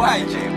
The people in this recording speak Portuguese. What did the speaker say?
White.